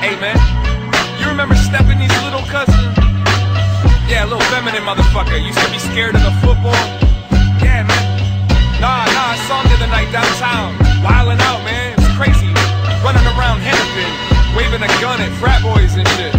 Hey man, you remember stepping these little cousins? Yeah, little feminine motherfucker. Used to be scared of the football. Yeah, man. Nah, nah, I saw him the other night downtown. Wildin' out, man. It was crazy. Running around Hennepin, waving a gun at frat boys and shit.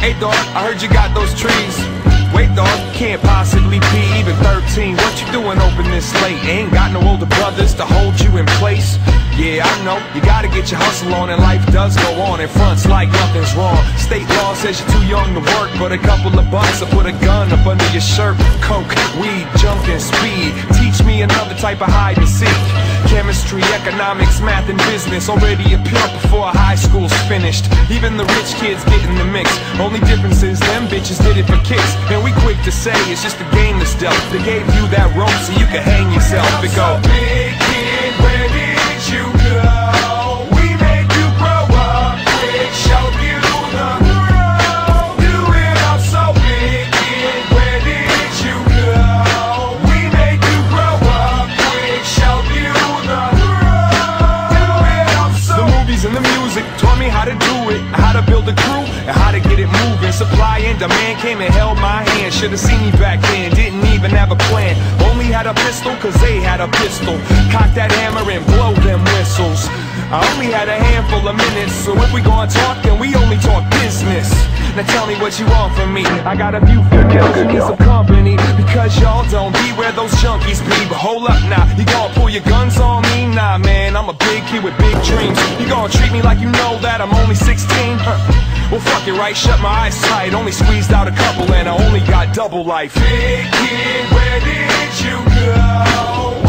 Hey, dog, I heard you got those trees. Wait, dog, you can't possibly be even 13. What you doing open this late? Ain't got no older brothers to hold you in place. Yeah, I know, you gotta get your hustle on and life does go on in fronts like nothing's wrong. State law says you're too young to work, but a couple of bucks will put a gun up under your shirt. Coke, weed, junk, and speed. Teach me another type of hide and seek. Chemistry, economics, math, and business. Already a pimp before high school's finished. Even the rich kids get in the mix. Only difference is them bitches did it for kicks. And we quick to say it's just a game that's dealt. They gave you that rope so you could hang yourself. It go. The music taught me how to do it, how to build a crew, and how to get it moving. Supply and demand came and held my hand. Should've seen me back then, didn't even have a plan. Only had a pistol, cause they had a pistol. Cock that hammer and blow them whistles. I only had a handful of minutes, so if we gon' talk, then we only talk business. Now tell me what you want from me. I got a few kills and need some company. Because y'all don't be where those junkies be. But hold up now, you gon' pull your guns on me? A big kid with big dreams. You gonna treat me like you know that I'm only 16? Huh. Well, fuck it, right? Shut my eyes tight. Only squeezed out a couple and I only got double life. Big kid, where did you go?